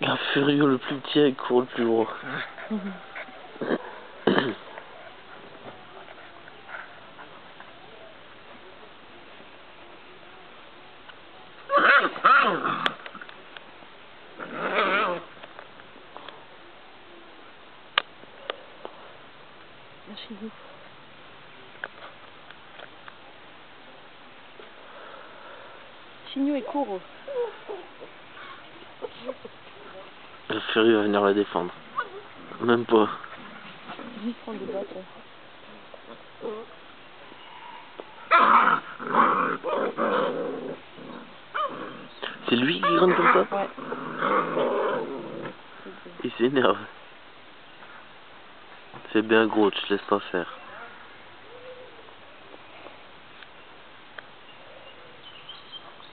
Un furieux le plus petit il court le plus gros. Viens chez nous. Chignou et. Le furieux va venir la défendre. Même pas. Juste prendre des bottes. C'est lui qui gronde comme ça? Ouais. Il s'énerve. C'est bien gros, tu te laisses pas faire.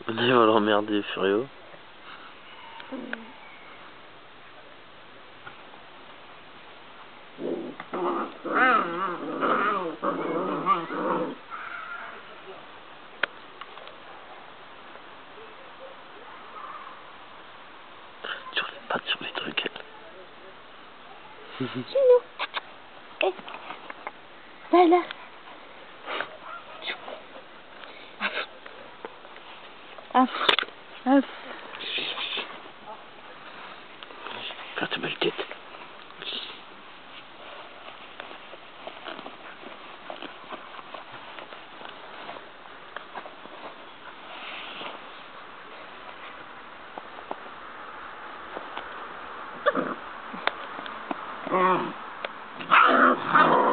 On va l'emmerder, Furio. Sur les pattes, sur les trucs. elle. ቀኝ በለ ከትምህርት ቤት Oh,